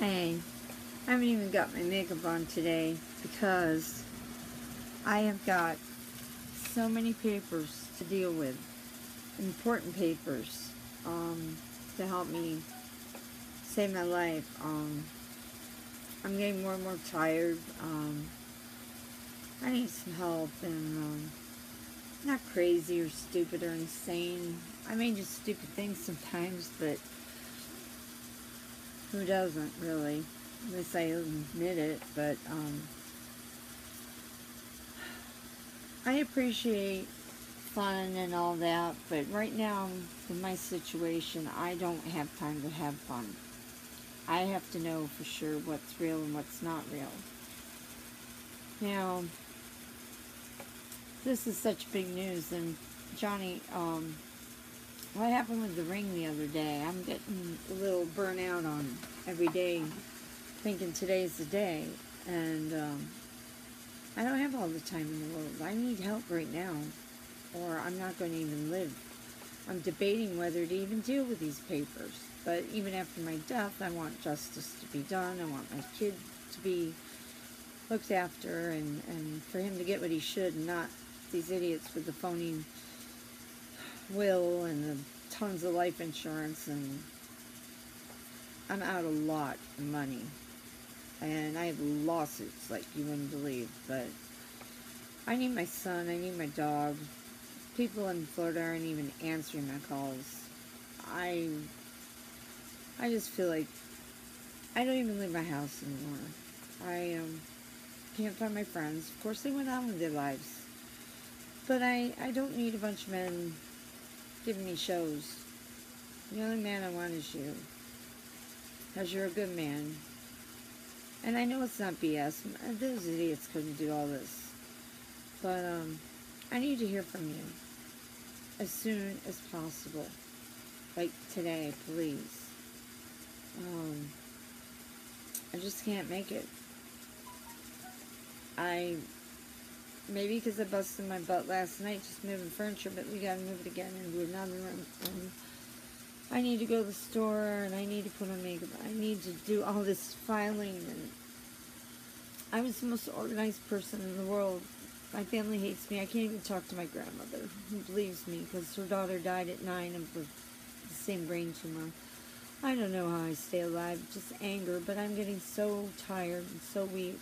Hey, I haven't even got my makeup on today because I have got so many papers to deal with. Important papers um, to help me save my life. Um, I'm getting more and more tired. Um, I need some help and um, not crazy or stupid or insane. I mean just stupid things sometimes, but who doesn't really? Least I admit it, but um, I appreciate fun and all that, but right now, in my situation, I don't have time to have fun. I have to know for sure what's real and what's not real. Now, this is such big news, and Johnny, um, what happened with the ring the other day? I'm getting a little burnout on every day, thinking today's the day, and um, I don't have all the time in the world. I need help right now, or I'm not going to even live. I'm debating whether to even deal with these papers. But even after my death, I want justice to be done. I want my kid to be looked after and, and for him to get what he should and not these idiots with the phony will and tons of life insurance and I'm out a lot of money. And I have lawsuits like you wouldn't believe but I need my son I need my dog. People in Florida aren't even answering my calls. I I just feel like I don't even leave my house anymore. I um, can't find my friends. Of course they went on with their lives. But I, I don't need a bunch of men giving me shows. The only man I want is you. Because you're a good man. And I know it's not BS. Those idiots couldn't do all this. But um, I need to hear from you. As soon as possible. Like today, please. Um, I just can't make it. I maybe because I busted my butt last night just moving furniture, but we gotta move it again into another room. And I need to go to the store and I need to put on makeup. I need to do all this filing and I was the most organized person in the world. My family hates me. I can't even talk to my grandmother who believes me because her daughter died at nine of the, the same brain tumor. I don't know how I stay alive, just anger, but I'm getting so tired and so weak.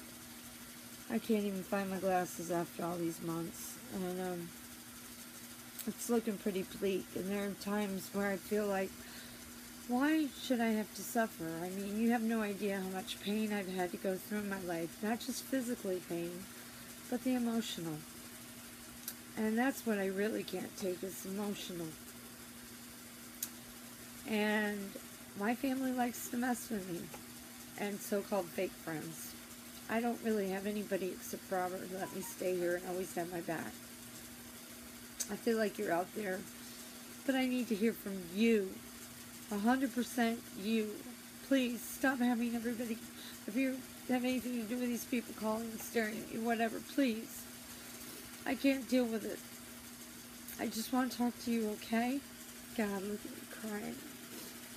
I can't even find my glasses after all these months. And um, it's looking pretty bleak. And there are times where I feel like, why should I have to suffer? I mean, you have no idea how much pain I've had to go through in my life. Not just physically pain, but the emotional. And that's what I really can't take is emotional. And my family likes to mess with me and so-called fake friends. I don't really have anybody except Robert who let me stay here and always have my back. I feel like you're out there, but I need to hear from you. 100% you. Please stop having everybody, if you have anything to do with these people calling and staring at you, whatever, please. I can't deal with it. I just want to talk to you, okay? God, look at me crying.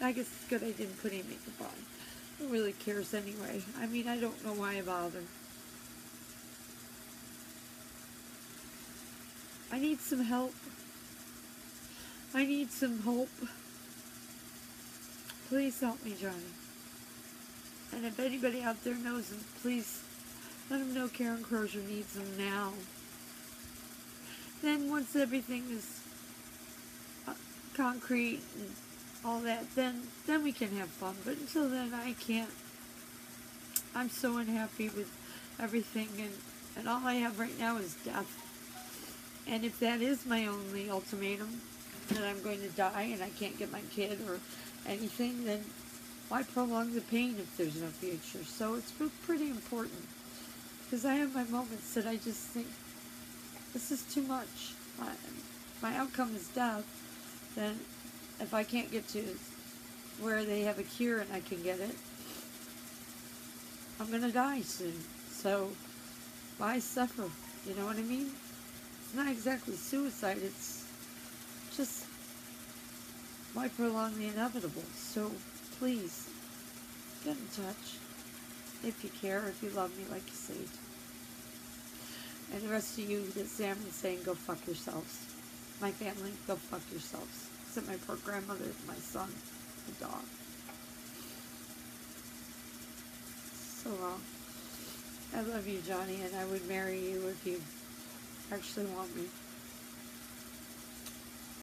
I guess it's good I didn't put any makeup on. Who really cares anyway? I mean, I don't know why I bother. I need some help. I need some hope. Please help me, Johnny. And if anybody out there knows them, please let them know Karen Crozier needs them now. Then once everything is uh, concrete and all that, then then we can have fun. But until then, I can't. I'm so unhappy with everything, and and all I have right now is death. And if that is my only ultimatum, that I'm going to die and I can't get my kid or anything, then why prolong the pain if there's no future? So it's pretty important because I have my moments that I just think this is too much. My, my outcome is death. Then if I can't get to where they have a cure and I can get it, I'm going to die soon. So why suffer? You know what I mean? It's not exactly suicide. It's just why prolong the inevitable? So please, get in touch. If you care, if you love me like you say. And the rest of you that Sam is saying, go fuck yourselves. My family, go fuck yourselves. Except my poor grandmother, my son, the dog. So long. I love you, Johnny, and I would marry you if you actually want me.